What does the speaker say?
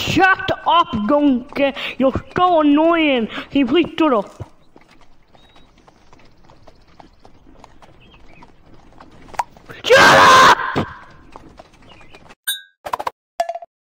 Shut up, donkey. You're so annoying. He please shut up?